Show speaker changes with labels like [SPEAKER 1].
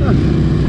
[SPEAKER 1] Huh.